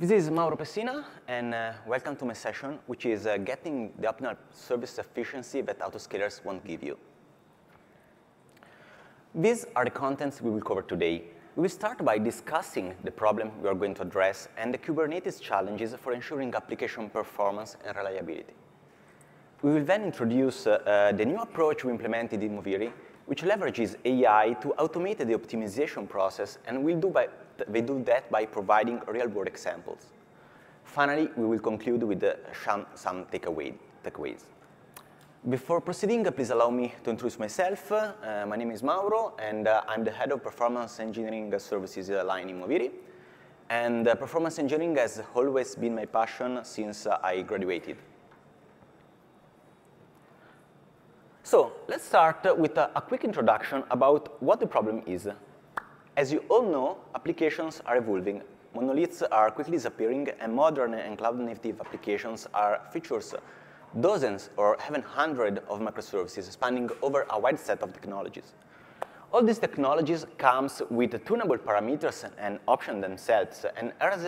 This is Mauro Pessina, and uh, welcome to my session, which is uh, getting the optimal service efficiency that autoscalers won't give you. These are the contents we will cover today. We will start by discussing the problem we are going to address and the Kubernetes challenges for ensuring application performance and reliability. We will then introduce uh, uh, the new approach we implemented in Moviri, which leverages AI to automate the optimization process, and we'll do by, we do that by providing real-world examples. Finally, we will conclude with uh, some takeaway, takeaways. Before proceeding, please allow me to introduce myself. Uh, my name is Mauro, and uh, I'm the head of performance engineering services line in Moviri. And uh, performance engineering has always been my passion since uh, I graduated. So let's start with a, a quick introduction about what the problem is. As you all know, applications are evolving. Monoliths are quickly disappearing, and modern and cloud-native applications are features dozens or even hundreds of microservices spanning over a wide set of technologies. All these technologies comes with tunable parameters and options themselves, and as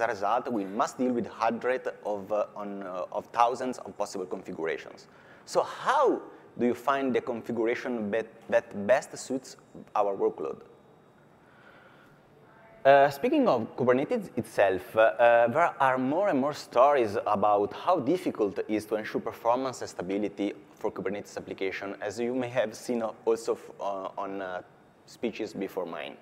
a, result, we must deal with hundreds of, uh, on, uh, of thousands of possible configurations. So how do you find the configuration that best suits our workload? Uh, speaking of Kubernetes itself, uh, uh, there are more and more stories about how difficult it is to ensure performance and stability for Kubernetes application, as you may have seen also uh, on speeches before mine.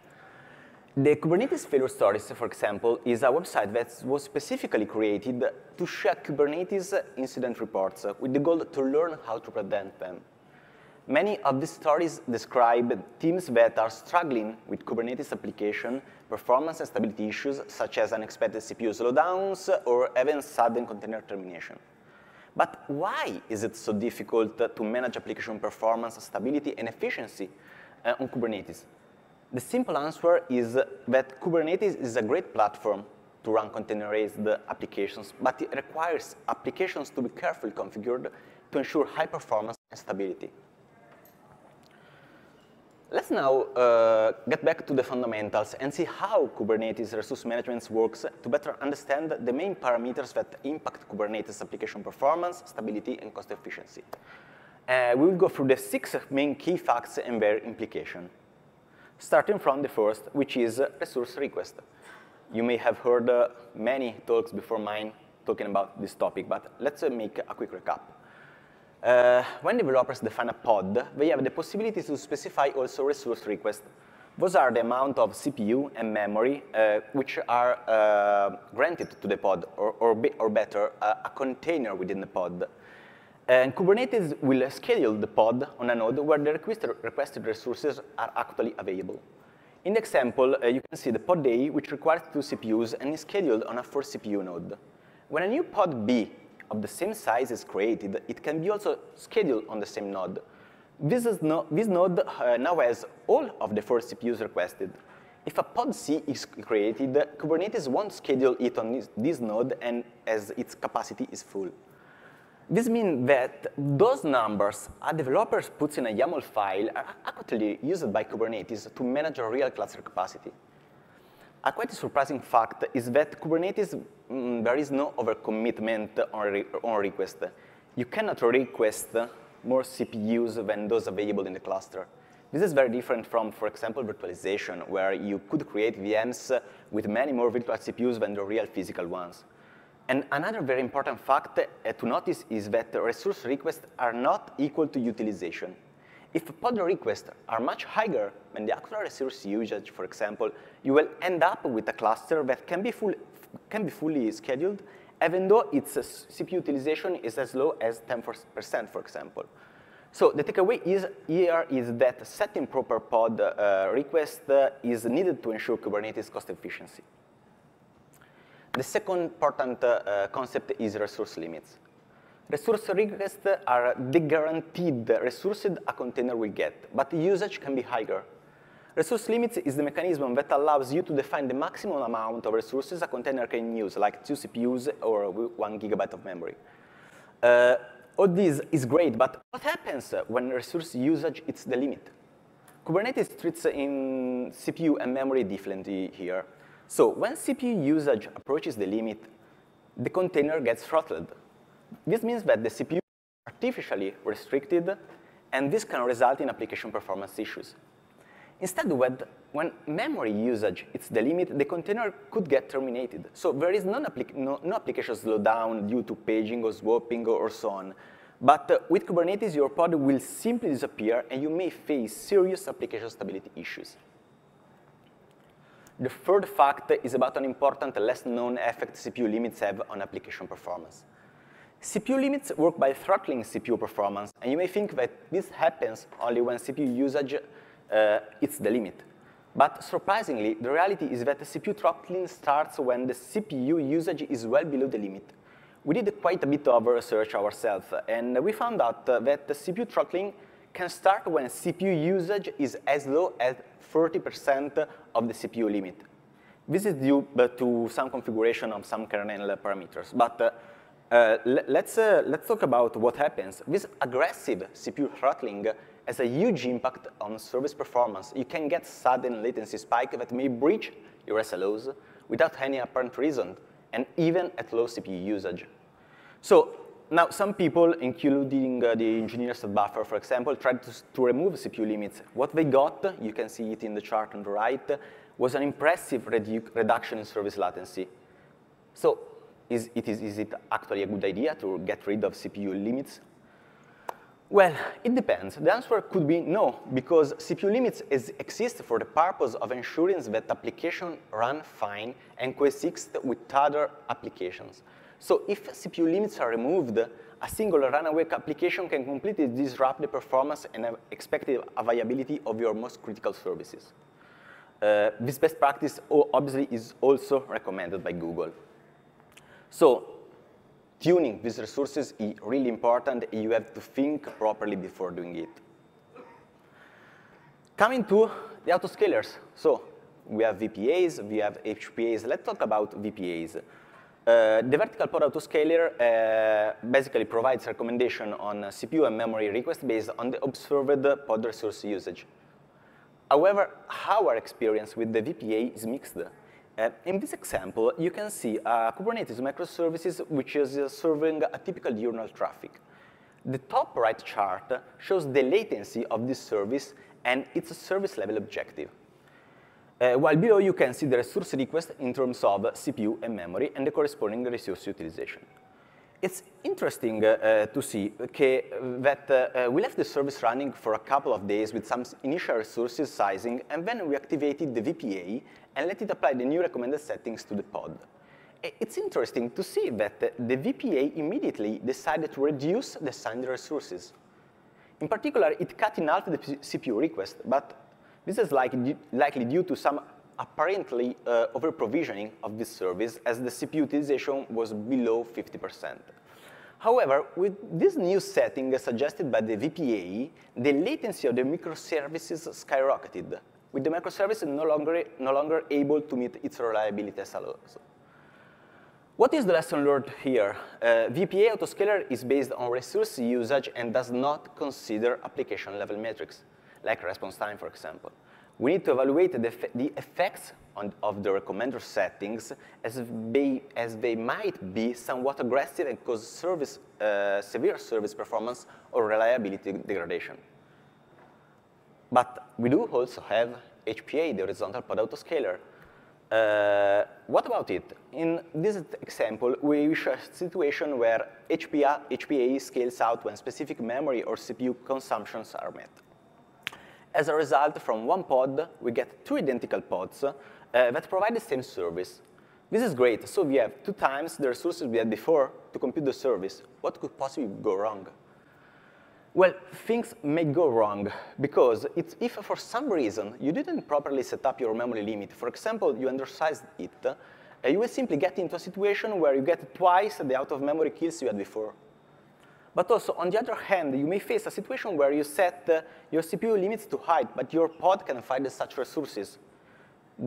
The Kubernetes failure stories, for example, is a website that was specifically created to share Kubernetes incident reports with the goal to learn how to prevent them. Many of these stories describe teams that are struggling with Kubernetes application performance and stability issues such as unexpected CPU slowdowns or even sudden container termination. But why is it so difficult to manage application performance, stability, and efficiency uh, on Kubernetes? The simple answer is that Kubernetes is a great platform to run containerized applications, but it requires applications to be carefully configured to ensure high performance and stability. Let's now uh, get back to the fundamentals and see how Kubernetes resource management works to better understand the main parameters that impact Kubernetes application performance, stability, and cost efficiency. Uh, we will go through the six main key facts and their implication. Starting from the first, which is resource request. You may have heard uh, many talks before mine talking about this topic, but let's uh, make a quick recap. Uh, when developers define a pod, they have the possibility to specify also resource requests. Those are the amount of CPU and memory uh, which are uh, granted to the pod, or, or, be, or better, a container within the pod. And Kubernetes will schedule the pod on a node where the requested resources are actually available. In the example, you can see the pod A, which requires two CPUs and is scheduled on a four CPU node. When a new pod B of the same size is created, it can be also scheduled on the same node. This, no, this node uh, now has all of the four CPUs requested. If a pod C is created, Kubernetes won't schedule it on this, this node and as its capacity is full. This means that those numbers a developer puts in a YAML file are actually used by Kubernetes to manage a real cluster capacity. A quite surprising fact is that Kubernetes, mm, there is no overcommitment on, re on request. You cannot request more CPUs than those available in the cluster. This is very different from, for example, virtualization, where you could create VMs with many more virtual CPUs than the real physical ones. And another very important fact to notice is that resource requests are not equal to utilization. If pod requests are much higher than the actual resource usage, for example, you will end up with a cluster that can be, full, can be fully scheduled, even though its CPU utilization is as low as 10%, for example. So the takeaway is here is that setting proper pod uh, request uh, is needed to ensure Kubernetes cost efficiency. The second important uh, concept is resource limits. Resource requests are the guaranteed resources a container will get, but usage can be higher. Resource limits is the mechanism that allows you to define the maximum amount of resources a container can use, like two CPUs or one gigabyte of memory. Uh, all this is great, but what happens when resource usage hits the limit? Kubernetes treats in CPU and memory differently here. So when CPU usage approaches the limit, the container gets throttled. This means that the CPU is artificially restricted, and this can result in application performance issues. Instead, when memory usage is the limit, the container could get terminated. So there is no, no, application slowdown due to paging or swapping or so on. But uh, with Kubernetes, your pod will simply disappear, and you may face serious application stability issues. The third fact is about an important, less-known effect CPU limits have on application performance. CPU limits work by throttling CPU performance, and you may think that this happens only when CPU usage uh, hits the limit. But surprisingly, the reality is that the CPU throttling starts when the CPU usage is well below the limit. We did quite a bit of research ourselves, and we found out that the CPU throttling can start when CPU usage is as low as 30% of the CPU limit. This is due to some configuration of some kernel parameters. But uh, uh, let's, uh, let's talk about what happens. This aggressive CPU throttling has a huge impact on service performance. You can get sudden latency spike that may breach your SLOs without any apparent reason, and even at low CPU usage. So now, some people, including uh, the engineers at Buffer, for example, tried to, to, remove CPU limits. What they got, you can see it in the chart on the right, was an impressive redu reduction in service latency. So is it, is, is it actually a good idea to get rid of CPU limits? Well, it depends. The answer could be no, because CPU limits is, exist for the purpose of ensuring that applications run fine and coexist with other applications. So if CPU limits are removed, a single runaway application can completely disrupt the performance and expected availability of your most critical services. Uh, this best practice obviously is also recommended by Google. So tuning these resources is really important. You have to think properly before doing it. Coming to the autoscalers. So we have VPAs, we have HPAs. Let's talk about VPAs. Uh, the vertical pod autoscaler uh, basically provides recommendation on CPU and memory request based on the observed pod resource usage. However, our experience with the VPA is mixed. Uh, in this example, you can see a Kubernetes microservices which is uh, serving a typical diurnal traffic. The top right chart shows the latency of this service and its service level objective. Uh, while below you can see the resource request in terms of CPU and memory and the corresponding resource utilization. It's interesting uh, uh, to see okay, that uh, we left the service running for a couple of days with some initial resources sizing, and then we activated the VPA and let it apply the new recommended settings to the pod. It's interesting to see that the VPA immediately decided to reduce the signed resources. In particular, it cut in half the CPU request, but this is likely, due to some apparently uh, over-provisioning of this service as the CPU utilization was below 50%. However, with this new setting suggested by the VPA, the latency of the microservices skyrocketed, with the microservice no longer, no longer able to meet its reliability SLOs. What is the lesson learned here? Uh, VPA autoscaler is based on resource usage and does not consider application level metrics like response time, for example. We need to evaluate the, the effects on, of the recommender settings as they, as they might be somewhat aggressive and cause service, uh, severe service performance or reliability degradation. But we do also have HPA, the horizontal pod autoscaler. Uh, what about it? In this example, we show a situation where HPA, HPA scales out when specific memory or CPU consumptions are met. As a result, from one pod, we get two identical pods uh, that provide the same service. This is great. So we have two times the resources we had before to compute the service. What could possibly go wrong? Well, things may go wrong because if for some reason you didn't properly set up your memory limit, for example, you undersized it, uh, you will simply get into a situation where you get twice the out-of-memory kills you had before. But also, on the other hand, you may face a situation where you set uh, your CPU limits to high, but your pod can find such resources,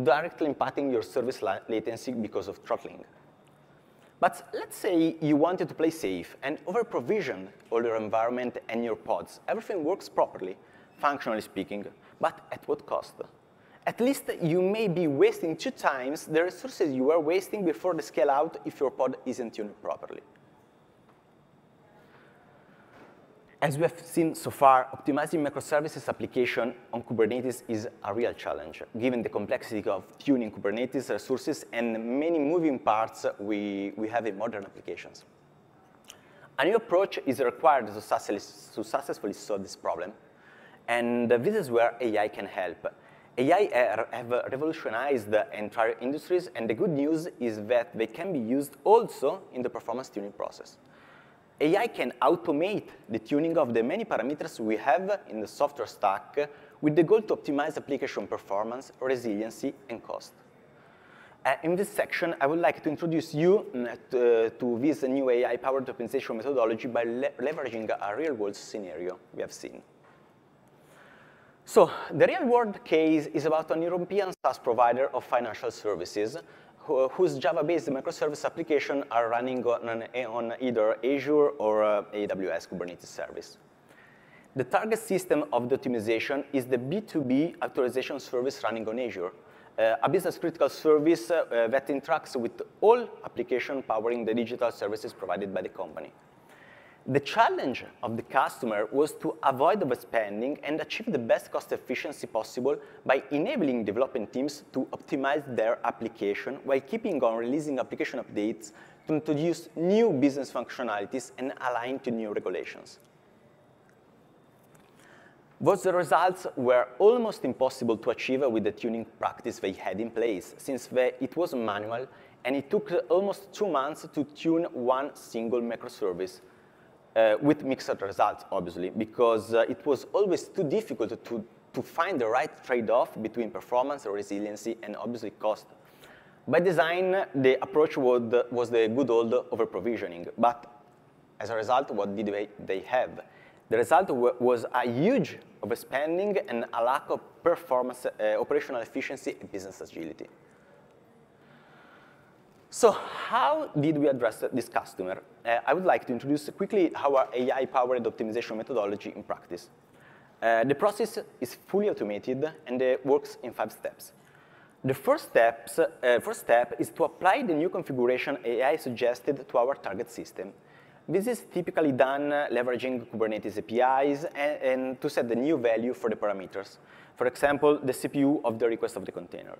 directly impacting your service latency because of throttling. But let's say you wanted to play safe and over-provision all your environment and your pods. Everything works properly, functionally speaking, but at what cost? at least you may be wasting two times the resources you were wasting before the scale out if your pod isn't tuned properly. As we have seen so far, optimizing microservices application on Kubernetes is a real challenge, given the complexity of tuning Kubernetes resources and many moving parts we, we have in modern applications. A new approach is required to successfully solve this problem, and this is where AI can help. AI have revolutionized the entire industries, and the good news is that they can be used also in the performance tuning process. AI can automate the tuning of the many parameters we have in the software stack with the goal to optimize application performance, resiliency, and cost. Uh, in this section, I would like to introduce you mm, to, to this new AI-powered optimization methodology by le leveraging a real-world scenario we have seen. So the real-world case is about an European SaaS provider of financial services whose Java-based microservice application are running on, on either Azure or uh, AWS Kubernetes service. The target system of the optimization is the B2B authorization service running on Azure, uh, a business-critical service uh, that interacts with all applications powering the digital services provided by the company. The challenge of the customer was to avoid overspending and achieve the best cost efficiency possible by enabling development teams to optimize their application while keeping on releasing application updates to introduce new business functionalities and align to new regulations. Those results were almost impossible to achieve with the tuning practice they had in place, since it was manual and it took almost two months to tune one single microservice uh, with mixed results, obviously, because uh, it was always too difficult to, to find the right trade-off between performance, or resiliency, and obviously cost. By design, the approach was the, was the good old over-provisioning, but as a result, what did they, they have? The result was a huge overspending and a lack of performance, uh, operational efficiency, and business agility. So how did we address this customer? Uh, I would like to introduce quickly our AI-powered optimization methodology in practice. Uh, the process is fully automated and uh, works in five steps. The first, steps, uh, first step is to apply the new configuration AI suggested to our target system. This is typically done leveraging Kubernetes APIs and, and to set the new value for the parameters. For example, the CPU of the request of the container.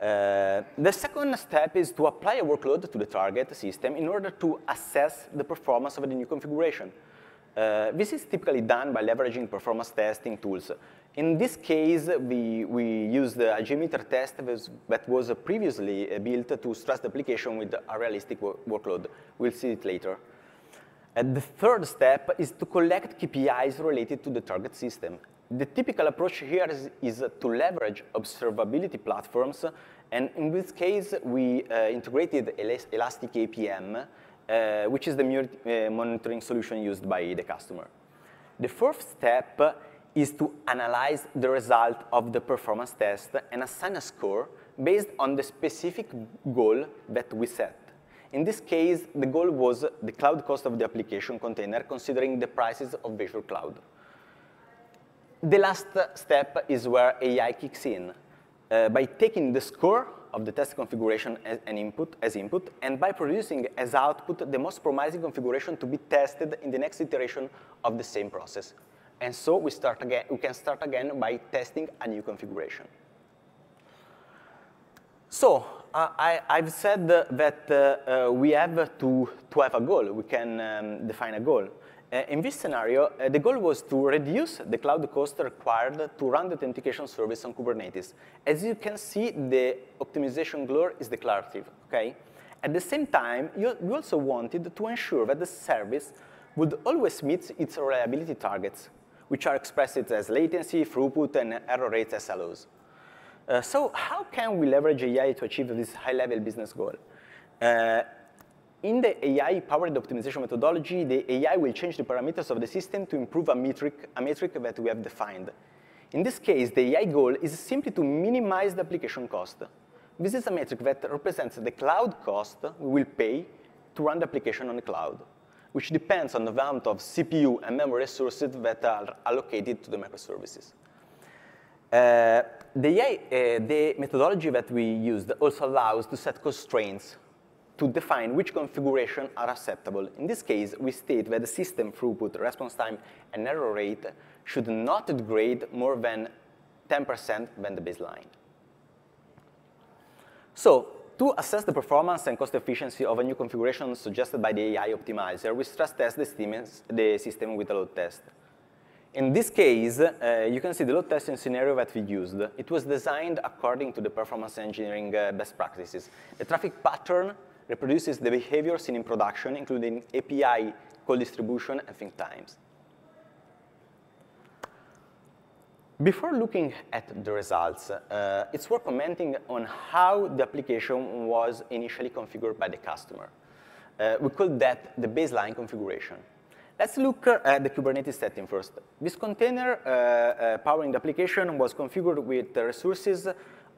Uh, the second step is to apply a workload to the target system in order to assess the performance of the new configuration. Uh, this is typically done by leveraging performance testing tools. In this case, we, we use the JMeter test that was previously built to stress the application with a realistic workload. We'll see it later. And the third step is to collect KPIs related to the target system. The typical approach here is, is to leverage observability platforms, and in this case, we uh, integrated Elastic APM, uh, which is the uh, monitoring solution used by the customer. The fourth step is to analyze the result of the performance test and assign a score based on the specific goal that we set. In this case, the goal was the cloud cost of the application container considering the prices of Azure Cloud. The last step is where AI kicks in. Uh, by taking the score of the test configuration as an input, as input, and by producing as output the most promising configuration to be tested in the next iteration of the same process. And so we, start again, we can start again by testing a new configuration. So I, have said that uh, uh, we have to, to have a goal. We can um, define a goal. Uh, in this scenario, uh, the goal was to reduce the cloud cost required to run the authentication service on Kubernetes. As you can see, the optimization goal is declarative, okay? At the same time, you, also wanted to ensure that the service would always meet its reliability targets, which are expressed as latency, throughput, and error rates SLOs. Uh, so how can we leverage AI to achieve this high-level business goal? Uh, in the AI-powered optimization methodology, the AI will change the parameters of the system to improve a metric, a metric that we have defined. In this case, the AI goal is simply to minimize the application cost. This is a metric that represents the cloud cost we will pay to run the application on the cloud, which depends on the amount of CPU and memory resources that are allocated to the microservices. Uh, the, uh, the methodology that we used also allows to set constraints to define which configuration are acceptable. In this case, we state that the system throughput, response time, and error rate should not degrade more than 10% than the baseline. So to assess the performance and cost efficiency of a new configuration suggested by the AI optimizer, we stress test the, the system with a load test. In this case, uh, you can see the load testing scenario that we used. It was designed according to the performance engineering uh, best practices. The traffic pattern reproduces the behavior seen in production, including API call distribution and think times. Before looking at the results, uh, it's worth commenting on how the application was initially configured by the customer. Uh, we call that the baseline configuration. Let's look at the Kubernetes setting first. This container uh, uh powering the application was configured with the resources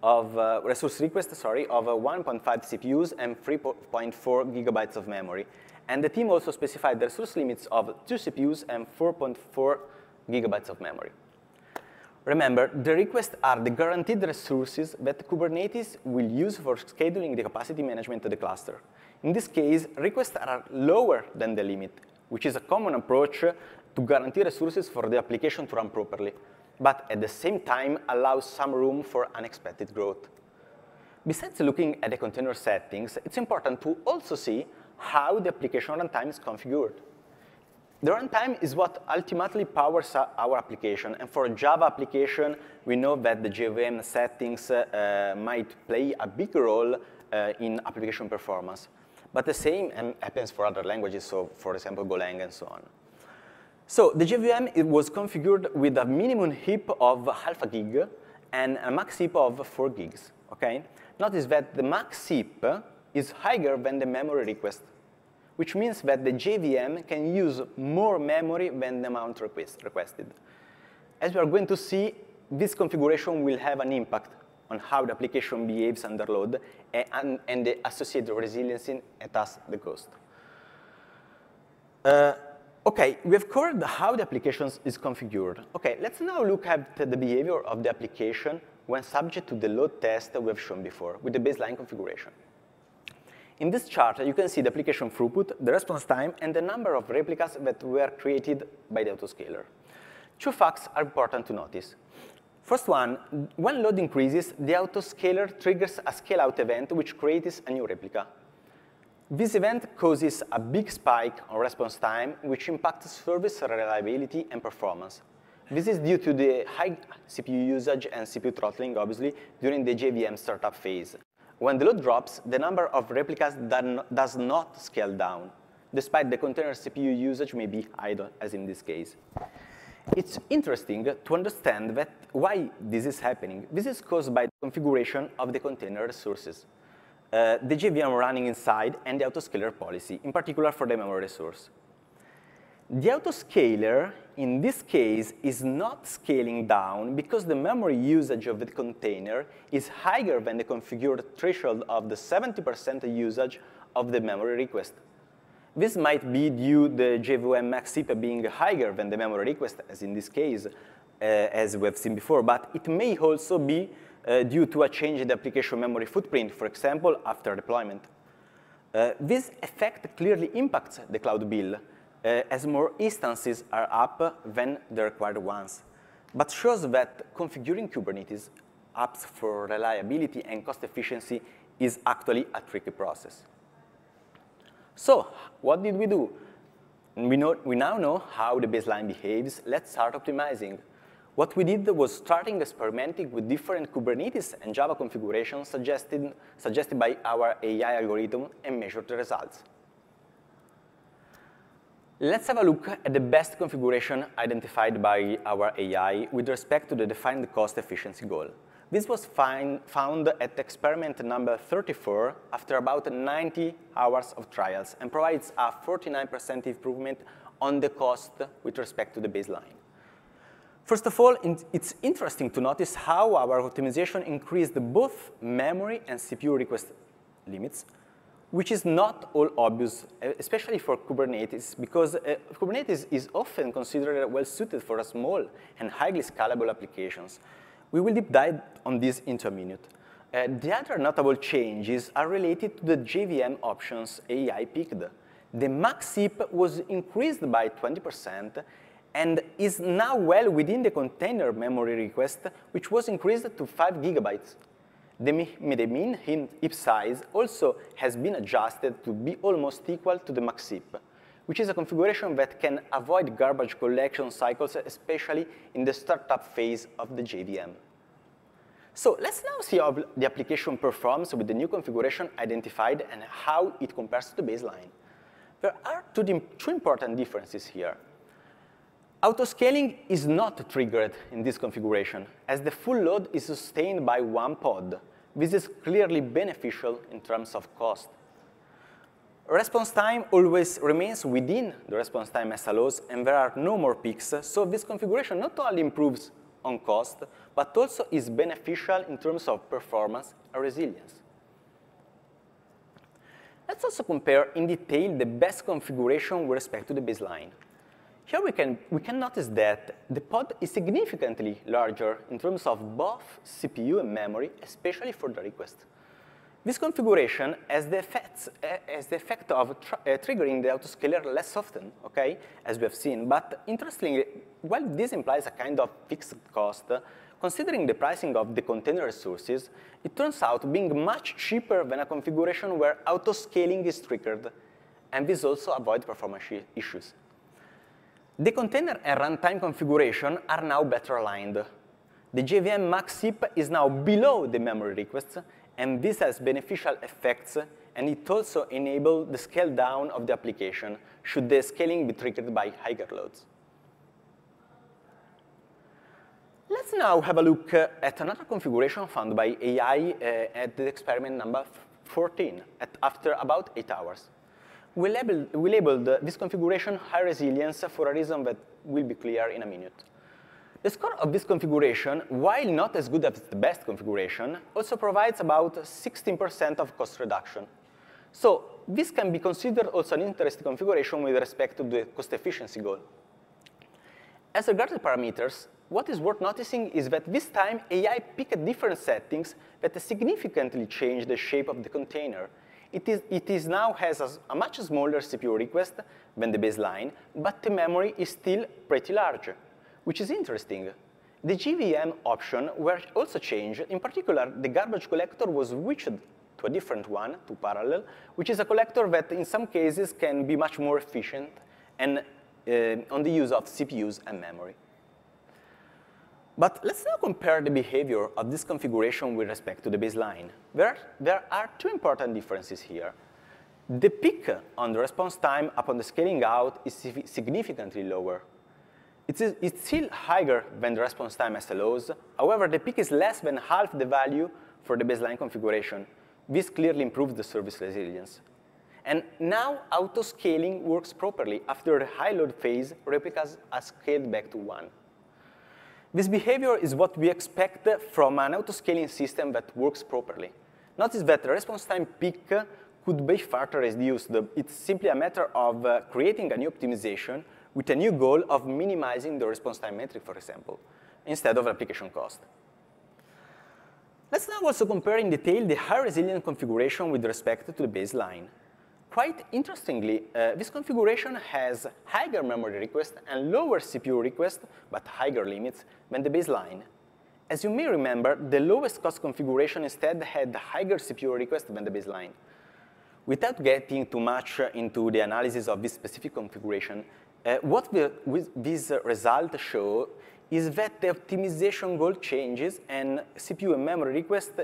of uh, resource request, sorry, of uh, 1.5 CPUs and 3.4 gigabytes of memory. And the team also specified the resource limits of two CPUs and 4.4 gigabytes of memory. Remember, the requests are the guaranteed resources that Kubernetes will use for scheduling the capacity management of the cluster. In this case, requests are lower than the limit, which is a common approach to guarantee resources for the application to run properly but at the same time allows some room for unexpected growth. Besides looking at the container settings, it's important to also see how the application runtime is configured. The runtime is what ultimately powers our application, and for a Java application, we know that the JVM settings uh, might play a big role uh, in application performance. But the same happens for other languages, so for example, Golang and so on. So the JVM it was configured with a minimum heap of half a gig and a max heap of 4 gigs, okay? Notice that the max heap is higher than the memory request, which means that the JVM can use more memory than the amount request, requested. As we are going to see, this configuration will have an impact on how the application behaves under load and, and the associated resiliency and thus the cost. Uh, Okay, we have covered how the application is configured. Okay, let's now look at the behavior of the application when subject to the load test that we have shown before with the baseline configuration. In this chart, you can see the application throughput, the response time, and the number of replicas that were created by the autoscaler. Two facts are important to notice. First one, when load increases, the autoscaler triggers a scale-out event which creates a new replica. This event causes a big spike on response time, which impacts service reliability and performance. This is due to the high CPU usage and CPU throttling, obviously, during the JVM startup phase. When the load drops, the number of replicas does not scale down, despite the container CPU usage may be idle, as in this case. It's interesting to understand that why this is happening. This is caused by the configuration of the container resources uh, the JVM running inside, and the autoscaler policy, in particular for the memory resource. The autoscaler, in this case, is not scaling down because the memory usage of the container is higher than the configured threshold of the 70% usage of the memory request. This might be due to the JVM max heap being higher than the memory request, as in this case, uh, as we have seen before, but it may also be uh, due to a change in the application memory footprint, for example, after deployment. Uh, this effect clearly impacts the cloud bill, uh, as more instances are up than the required ones, but shows that configuring Kubernetes apps for reliability and cost efficiency is actually a tricky process. So what did we do? We, know, we now know how the baseline behaves. Let's start optimizing. What we did was starting experimenting with different Kubernetes and Java configurations suggested, suggested by our AI algorithm and measure the results. Let's have a look at the best configuration identified by our AI with respect to the defined cost efficiency goal. This was find, found at experiment number 34 after about 90 hours of trials and provides a 49% improvement on the cost with respect to the baseline. First of all, it's interesting to notice how our optimization increased both memory and CPU request limits, which is not all obvious, especially for Kubernetes, because uh, Kubernetes is often considered well suited for small and highly scalable applications, We will deep dive on this into a minute. Uh, the other notable changes are related to the JVM options AI picked. The max heap was increased by 20% and is now well within the container memory request, which was increased to 5 gigabytes. The, the mean heap size also has been adjusted to be almost equal to the max heap, which is a configuration that can avoid garbage collection cycles, especially in the startup phase of the JVM. So let's now see how the application performs with the new configuration identified and how it compares to the baseline. There are two, two important differences here. Autoscaling is not triggered in this configuration, as the full load is sustained by one pod. This is clearly beneficial in terms of cost. Response time always remains within the response time SLOs, and there are no more peaks, so this configuration not only improves on cost, but also is beneficial in terms of performance and resilience. Let's also compare in detail the best configuration with respect to the baseline. Here we can, we can notice that the pod is significantly larger in terms of both CPU and memory, especially for the request. This configuration has the, effects, has the effect of tr uh, triggering the autoscaler less often, okay, as we have seen. But interestingly, while this implies a kind of fixed cost, considering the pricing of the container resources, it turns out being much cheaper than a configuration where autoscaling is triggered, and this also avoids performance issues. The container and runtime configuration are now better aligned. The JVM max heap is now below the memory requests, and this has beneficial effects, and it also enables the scale down of the application should the scaling be triggered by higher loads. Let's now have a look uh, at another configuration found by AI uh, at the experiment number 14 at, after about eight hours. We labeled, we labeled this configuration high resilience for a reason that will be clear in a minute. The score of this configuration, while not as good as the best configuration, also provides about 16% of cost reduction. So this can be considered also an interesting configuration with respect to the cost efficiency goal. As regards the parameters, what is worth noticing is that this time AI picked different settings that significantly change the shape of the container. It, is, it is now has a, a much smaller CPU request than the baseline, but the memory is still pretty large which is interesting. The JVM option were also changed. In particular, the garbage collector was switched to a different one, to parallel, which is a collector that in some cases can be much more efficient and uh, on the use of CPUs and memory. But let's now compare the behavior of this configuration with respect to the baseline. There, there are two important differences here. The peak on the response time upon the scaling out is significantly lower it's, it's still higher than the response time SLOs. However, the peak is less than half the value for the baseline configuration. This clearly improves the service resilience. And now auto-scaling works properly. After the high load phase, replicas are scaled back to one. This behavior is what we expect from an auto-scaling system that works properly. Notice that the response time peak could be further reduced. It's simply a matter of uh, creating a new optimization with a new goal of minimizing the response time metric, for example, instead of application cost. Let's now also compare in detail the high resilient configuration with respect to the baseline. Quite interestingly, uh, this configuration has higher memory requests and lower CPU requests, but higher limits than the baseline. As you may remember, the lowest cost configuration instead had higher CPU requests than the baseline. Without getting too much into the analysis of this specific configuration, uh, what the, this result show is that the optimization goal changes and CPU and memory requests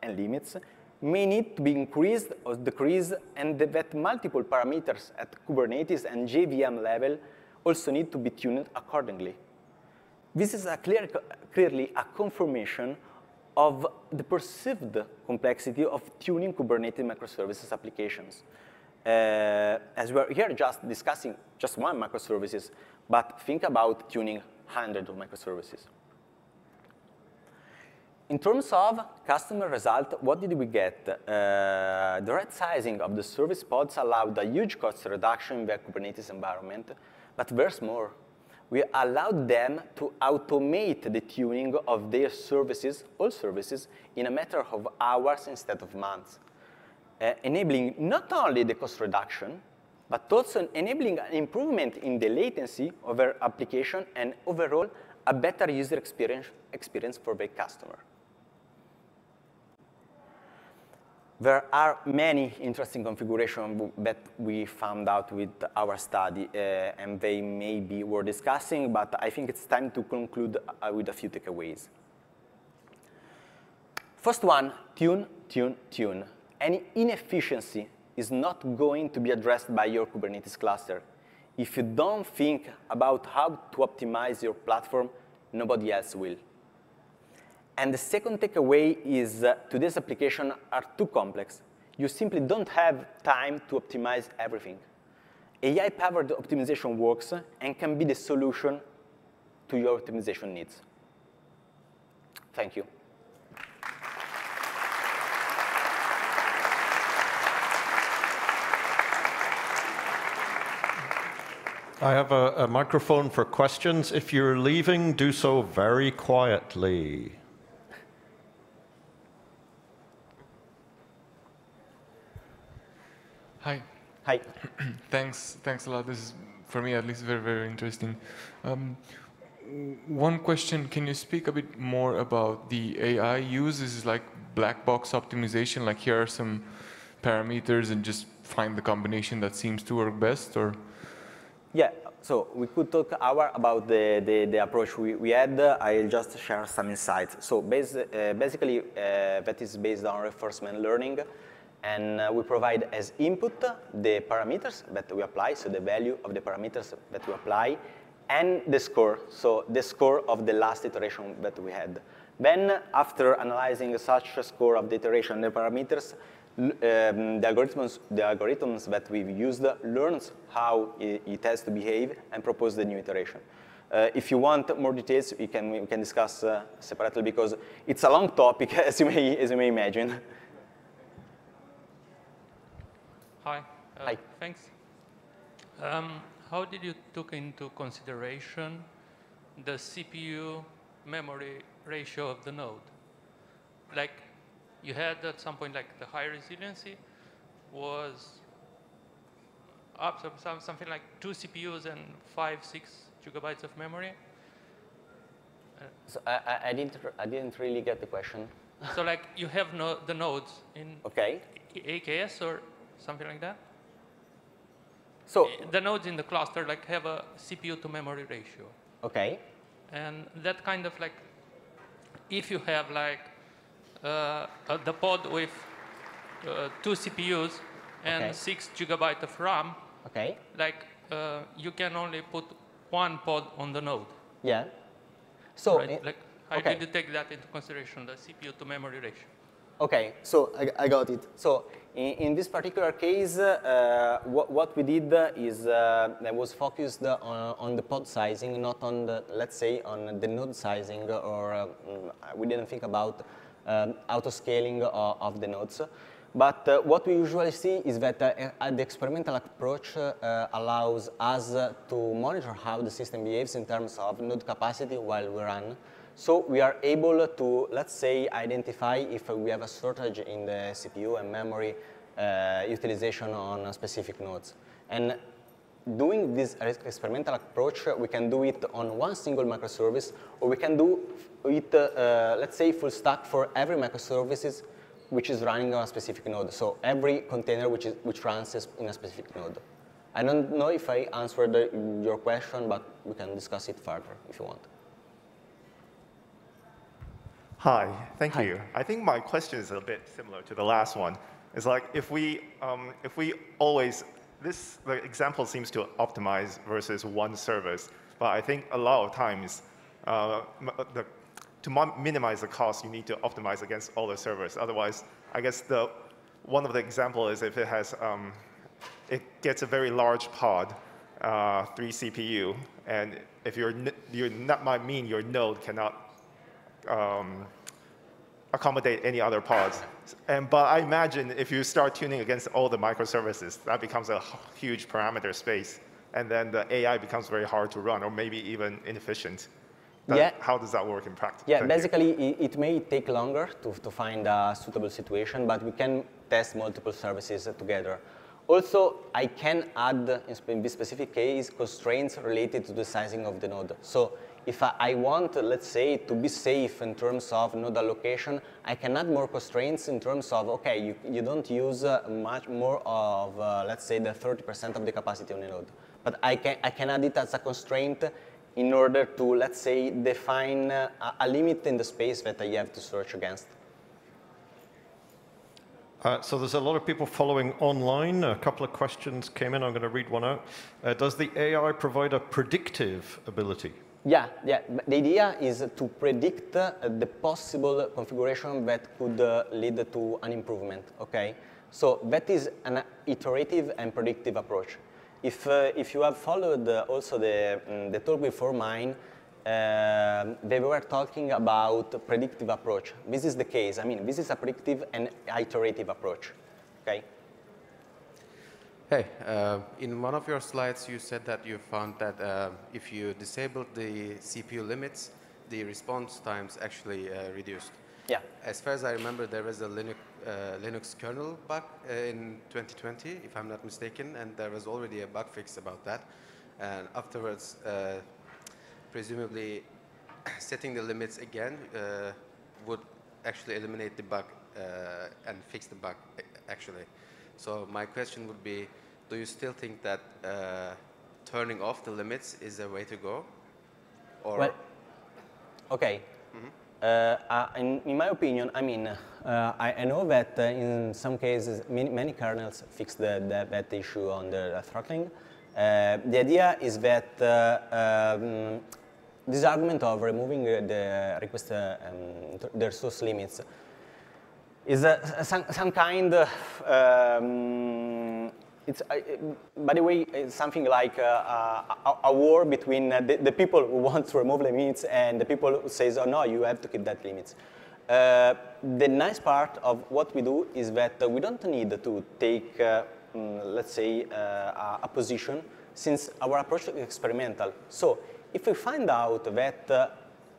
and limits may need to be increased or decreased, and that multiple parameters at Kubernetes and JVM level also need to be tuned accordingly. This is a clear, clearly a confirmation of the perceived complexity of tuning Kubernetes microservices applications. Uh, as we're here just discussing just one microservices, but think about tuning hundreds of microservices. In terms of customer result, what did we get? Uh, the right sizing of the service pods allowed a huge cost reduction in the Kubernetes environment, but there's more. We allowed them to automate the tuning of their services, all services, in a matter of hours instead of months, uh, enabling not only the cost reduction, but also enabling an improvement in the latency of their application and overall a better user experience, experience for the customer. There are many interesting configurations that we found out with our study, uh, and they may be worth discussing, but I think it's time to conclude uh, with a few takeaways. First one, tune, tune, tune. Any inefficiency is not going to be addressed by your Kubernetes cluster. If you don't think about how to optimize your platform, nobody else will. And the second takeaway is uh, today's applications are too complex. You simply don't have time to optimize everything. AI-powered optimization works and can be the solution to your optimization needs. Thank you. I have a, a, microphone for questions. If you're leaving, do so very quietly. Hi. Thanks, thanks a lot. This is, for me at least, very, very interesting. Um, one question, can you speak a bit more about the AI use? Is like black box optimization, like here are some parameters and just find the combination that seems to work best, or? Yeah, so we could talk hour about the, the, the approach we, we had. I'll just share some insights. So base, uh, basically, uh, that is based on reinforcement learning. And uh, we provide as input the parameters that we apply, so the value of the parameters that we apply, and the score, so the score of the last iteration that we had. Then, after analyzing such a score of the iteration, the parameters, um, the, algorithms, the algorithms that we've used learns how it, it has to behave and propose the new iteration. Uh, if you want more details, we can, we can discuss uh, separately because it's a long topic, as you may, as you may imagine. Hi. Uh, Hi. Thanks. Um, how did you took into consideration the CPU memory ratio of the node? Like you had at some point like the high resiliency was up some, some, something like two CPUs and five, six gigabytes of memory. Uh, so I, I, didn't, I didn't really get the question. so like you have no, the nodes in okay. AKS or something like that. So the nodes in the cluster like have a CPU to memory ratio. Okay. And that kind of like, if you have like uh, the pod with uh, two CPUs and okay. six gigabyte of RAM, okay. like uh, you can only put one pod on the node. Yeah. So right? like, how okay. did you take that into consideration, the CPU to memory ratio? Okay, so I, I got it. So in, in this particular case, uh, what, what, we did is uh, was focused on, on, the pod sizing, not on the, let's say, on the node sizing, or uh, we didn't think about um, auto-scaling of, of, the nodes. But uh, what we usually see is that uh, the experimental approach uh, allows us to monitor how the system behaves in terms of node capacity while we run. So we are able to, let's say, identify if we have a shortage in the CPU and memory uh, utilization on specific nodes. And doing this experimental approach, we can do it on one single microservice, or we can do it, uh, let's say, full stack for every microservices which is running on a specific node. So every container which, is, which runs in a specific node. I don't know if I answered your question, but we can discuss it further if you want. Hi, thank Hi. you. I think my question is a bit similar to the last one. It's like if we, um, if we always, this the example seems to optimize versus one service, but I think a lot of times uh, the, to minimize the cost, you need to optimize against all the servers. Otherwise, I guess the, one of the example is if it has, um, it gets a very large pod, uh, three CPU, and if your, your not might mean your node cannot um, accommodate any other pods. And, but I imagine if you start tuning against all the microservices, that becomes a huge parameter space and then the AI becomes very hard to run, or maybe even inefficient. That, Yeah. How does that work in practice? Yeah, Thank basically, it, it may take longer to, to find a suitable situation, but we can test multiple services together. Also, I can add, in this specific case, constraints related to the sizing of the node. So if I, want, let's say, to be safe in terms of node allocation, I can add more constraints in terms of, okay, you, you don't use uh, much more of, uh, let's say, the 30% of the capacity on a node. But I can, I can add it as a constraint in order to, let's say, define uh, a, a limit in the space that I have to search against. Uh, so there's a lot of people following online. A couple of questions came in. I'm going to read one out. Uh, does the AI provide a predictive ability? Yeah, yeah. The idea is to predict uh, the possible configuration that could uh, lead to an improvement. Okay, so that is an iterative and predictive approach. If uh, if you have followed uh, also the mm, the talk before mine, um they were talking about predictive approach. This is the case. I mean, this is a predictive and iterative approach. Okay. Hey, uh, in one of your slides, you said that you found that uh, if you disabled the CPU limits, the response times actually uh, reduced. Yeah. As far as I remember, there was a Linux, uh, Linux kernel bug uh, in 2020, if I'm not mistaken, and there was already a bug fix about that. And afterwards, uh, presumably, setting the limits again uh, would actually eliminate the bug uh, and fix the bug, actually. So my question would be, do you still think that uh, turning off the limits is a way to go? Or Well, okay. Uh, uh, in, in my opinion, I mean, uh, I, I know that uh, in some cases many, many kernels fix the, the, that issue on the throttling. Uh, the idea is that uh, um, this argument of removing the request uh, um, the resource limits is some, some kind of, um, it's, uh, by the way, it's something like uh, a, a war between uh, the, the people who want to remove limits and the people who says, oh no, you have to keep that limits. Uh, the nice part of what we do is that we don't need to take, uh, mm, let's say, a, a position since our approach is experimental. So if we find out that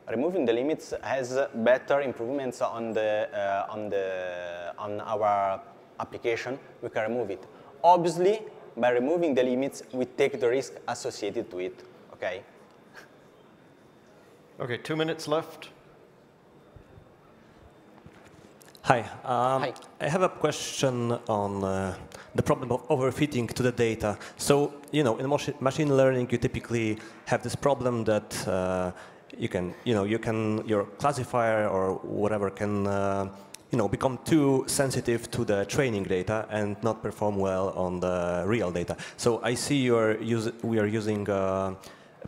removing the limits has better improvements on the uh, on the on our application, we can remove it. Obviously, by removing the limits, we take the risk associated to it. Okay. Okay, two minutes left. Hi. Um, Hi. I have a question on uh, the problem of overfitting to the data. So, you know, in machine learning, you typically have this problem that uh, you can, you know, you can, your classifier or whatever can, uh, you know, become too sensitive to the training data and not perform well on the real data. So I see you're use, we are using uh,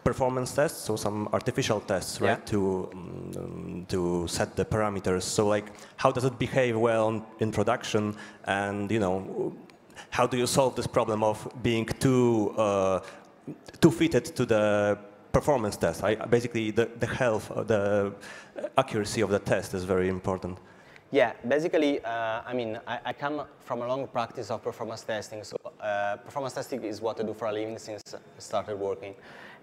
performance tests, so some artificial tests, right, Yeah. to um, to set the parameters. So like, how does it behave well in- in production, and you know, how do you solve this problem of being too uh, too fitted to the performance test? I, basically, the the health, uh, the accuracy of the test is very important. Yeah, basically, uh, I mean, I, I come from a long practice of performance testing. So uh, performance testing is what I do for a living since I started working.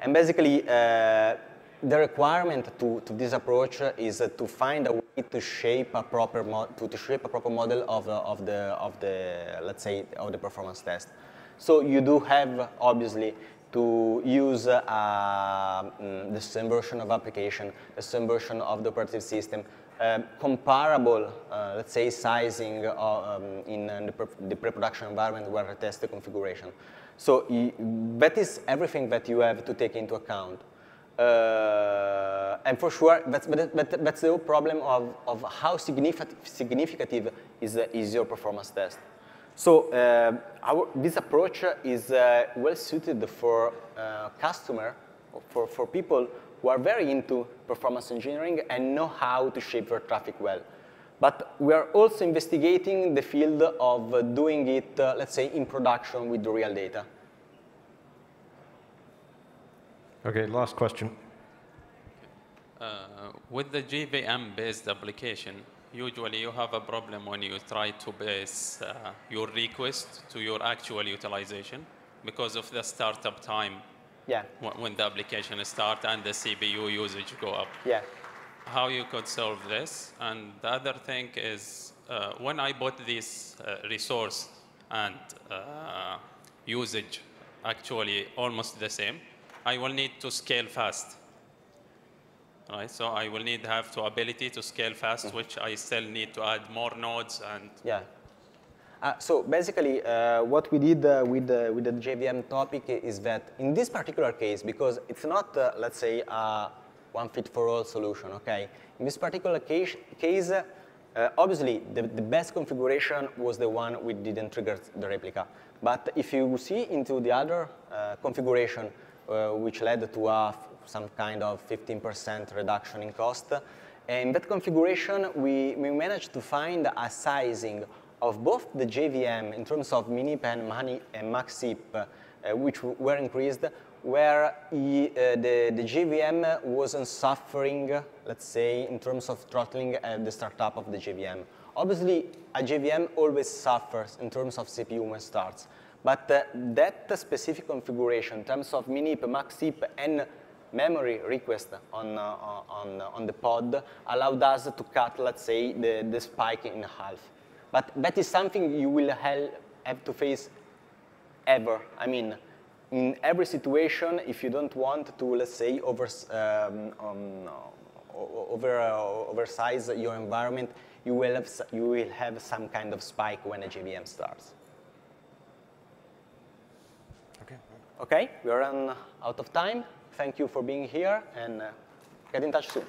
And basically, uh, the requirement to, to this approach is to find a way to shape a proper to, to shape a proper model of, of the of the let's say of the performance test. So you do have obviously to use uh, mm, the same version of application, the same version of the operative system, um, comparable, uh, let's say, sizing uh, um, in uh, the, pre- the pre-production environment where I test the configuration. So that is everything that you have to take into account. Uh, and for sure, that's, but, but that's the whole problem of, of how significant, significative is, uh, is your performance test. So uh, our, this approach is uh, well suited for uh, customer, for, for people who are very into performance engineering and know how to shape their traffic well. But we are also investigating the field of doing it, uh, let's say, in production with the real data. Okay, last question. Uh, with the JVM-based application, usually you have a problem when you try to base uh, your request to your actual utilization. because of the startup time Yeah, wh- when the application start and the CPU usage go up. yeah. How you could solve this. And the other thing is uh, when I bought this uh, resource and uh, usage actually almost the same, I will need to scale fast. Right, so I will need to have the ability to scale fast, which I still need to add more nodes and Yeah. Uh, so basically, uh, what we did uh, with, the, with the JVM topic is that in this particular case, because it's not, uh, let's say, a one-fit-for-all solution, okay? In this particular case, case uh, obviously, the, the best configuration was the one we didn't trigger the replica. But if you see into the other uh, configuration, uh, which led to a, some kind of 15% reduction in cost, in that configuration, we, we managed to find a sizing of both the JVM in terms of min heap and, and max heap, uh, which were increased, where he, uh, the, the JVM wasn't suffering, let's say, in terms of throttling at the startup of the JVM. Obviously, a JVM always suffers in terms of CPU when it starts. But uh, that specific configuration in terms of min heap, maxip, and memory request on, uh, on, on the pod allowed us to cut, let's say, the, the spike in half. But that is something you will have to face ever. I mean, in every situation, if you don't want to, let's say, over, um, um, over, uh, oversize your environment, you will, have, you will have some kind of spike when a JVM starts. Okay. Okay, we are out of time. Thank you for being here, and uh, get in touch soon.